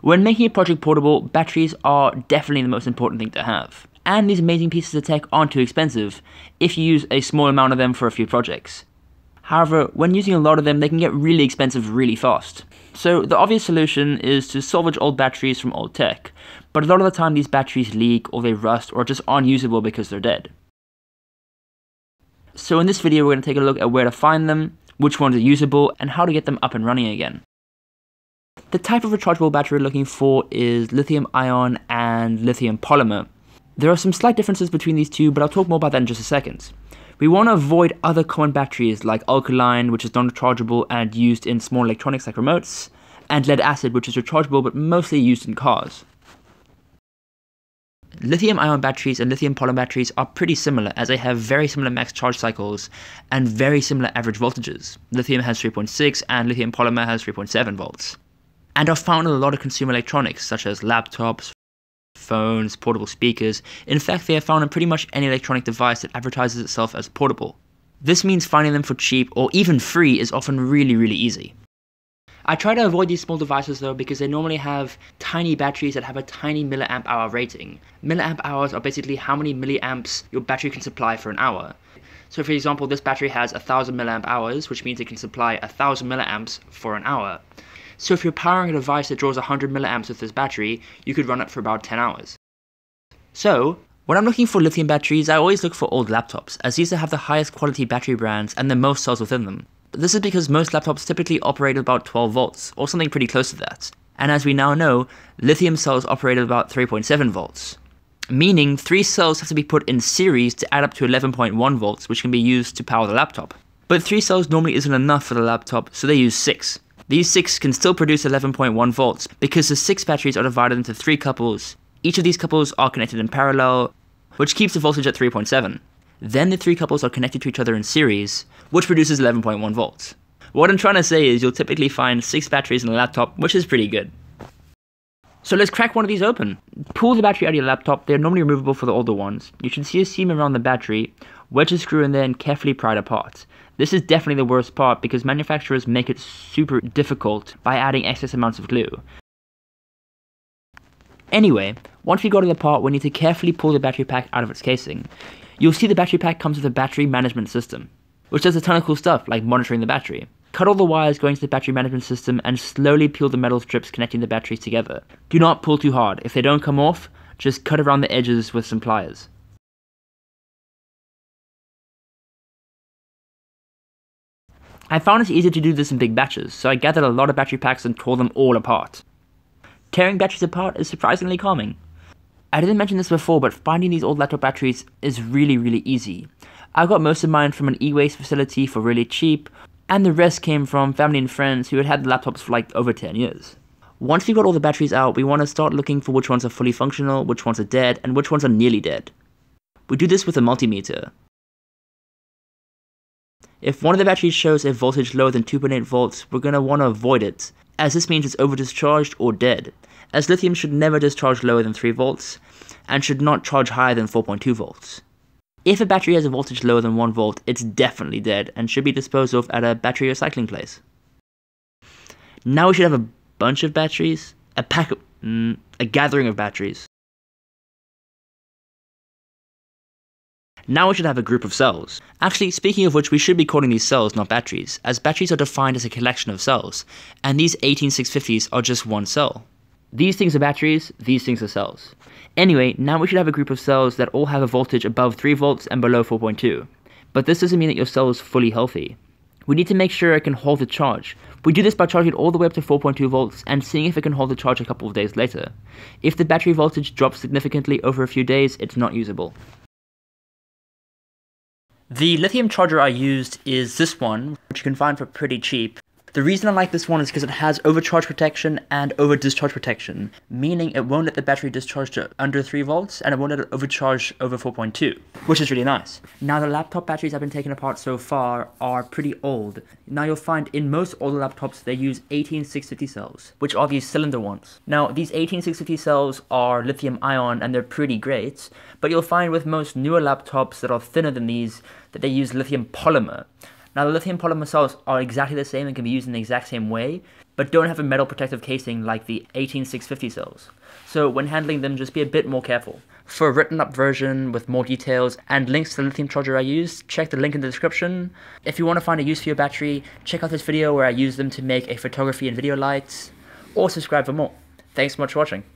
When making a project portable, batteries are definitely the most important thing to have. And these amazing pieces of tech aren't too expensive if you use a small amount of them for a few projects. However, when using a lot of them, they can get really expensive really fast. So the obvious solution is to salvage old batteries from old tech, but a lot of the time these batteries leak or they rust or just aren't usable because they're dead. So in this video we're going to take a look at where to find them, which ones are usable, and how to get them up and running again. The type of rechargeable battery we're looking for is lithium ion and lithium polymer. There are some slight differences between these two, but I'll talk more about that in just a second. We want to avoid other common batteries like alkaline, which is non-rechargeable and used in small electronics like remotes, and lead acid, which is rechargeable but mostly used in cars. Lithium ion batteries and lithium polymer batteries are pretty similar as they have very similar max charge cycles and very similar average voltages. Lithium has 3.6 and lithium polymer has 3.7 volts. And are found in a lot of consumer electronics such as laptops, phones, portable speakers. In fact, they are found in pretty much any electronic device that advertises itself as portable. This means finding them for cheap or even free is often really, really easy. I try to avoid these small devices though because they normally have tiny batteries that have a tiny milliamp hour rating. Milliamp hours are basically how many milliamps your battery can supply for an hour. So for example, this battery has 1000 milliamp hours, which means it can supply 1000 milliamps for an hour. So if you're powering a device that draws 100 milliamps with this battery, you could run it for about 10 hours. So, when I'm looking for lithium batteries, I always look for old laptops, as these have the highest quality battery brands and the most cells within them. This is because most laptops typically operate at about 12 volts, or something pretty close to that. And as we now know, lithium cells operate at about 3.7 volts. Meaning, three cells have to be put in series to add up to 11.1 volts, which can be used to power the laptop. But three cells normally isn't enough for the laptop, so they use six. These six can still produce 11.1 volts because the six batteries are divided into three couples. Each of these couples are connected in parallel, which keeps the voltage at 3.7. Then the three couples are connected to each other in series, which produces 11.1 volts. What I'm trying to say is you'll typically find six batteries in a laptop, which is pretty good. So let's crack one of these open. Pull the battery out of your laptop, they're normally removable for the older ones. You should see a seam around the battery, wedge a screw in there and carefully pry it apart. This is definitely the worst part because manufacturers make it super difficult by adding excess amounts of glue. Anyway, once we got to the part, we need to carefully pull the battery pack out of its casing. You'll see the battery pack comes with a battery management system, which does a ton of cool stuff like monitoring the battery. Cut all the wires going to the battery management system and slowly peel the metal strips connecting the batteries together. Do not pull too hard. If they don't come off, just cut around the edges with some pliers. I found it easier to do this in big batches, so I gathered a lot of battery packs and tore them all apart. Tearing batteries apart is surprisingly calming. I didn't mention this before, but finding these old laptop batteries is really, really easy. I got most of mine from an e-waste facility for really cheap, and the rest came from family and friends who had had laptops for like over 10 years. Once we got all the batteries out, we want to start looking for which ones are fully functional, which ones are dead, and which ones are nearly dead. We do this with a multimeter. If one of the batteries shows a voltage lower than 2.8 volts, we're going to want to avoid it, as this means it's over discharged or dead, as lithium should never discharge lower than 3 volts, and should not charge higher than 4.2 volts. If a battery has a voltage lower than 1 volt, it's definitely dead and should be disposed of at a battery recycling place. Now we should have a bunch of batteries, a pack of, mm, a gathering of batteries. Now we should have a group of cells. Actually, speaking of which, we should be calling these cells not batteries, as batteries are defined as a collection of cells, and these 18650s are just one cell. These things are batteries, these things are cells. Anyway, now we should have a group of cells that all have a voltage above 3 volts and below 4.2. But this doesn't mean that your cell is fully healthy. We need to make sure it can hold the charge. We do this by charging it all the way up to 4.2 volts and seeing if it can hold the charge a couple of days later. If the battery voltage drops significantly over a few days, it's not usable. The lithium charger I used is this one, which you can find for pretty cheap. The reason I like this one is because it has overcharge protection and over discharge protection, meaning it won't let the battery discharge to under 3 volts and it won't let it overcharge over 4.2, which is really nice. Now the laptop batteries I've been taking apart so far are pretty old. Now you'll find in most older laptops they use 18650 cells, which are these cylinder ones. Now these 18650 cells are lithium ion and they're pretty great, but you'll find with most newer laptops that are thinner than these that they use lithium polymer. Now, the lithium polymer cells are exactly the same and can be used in the exact same way, but don't have a metal protective casing like the 18650 cells. So when handling them, just be a bit more careful. For a written up version with more details and links to the lithium charger I use, check the link in the description. If you want to find a use for your battery, check out this video where I use them to make a photography and video light, or subscribe for more. Thanks so much for watching.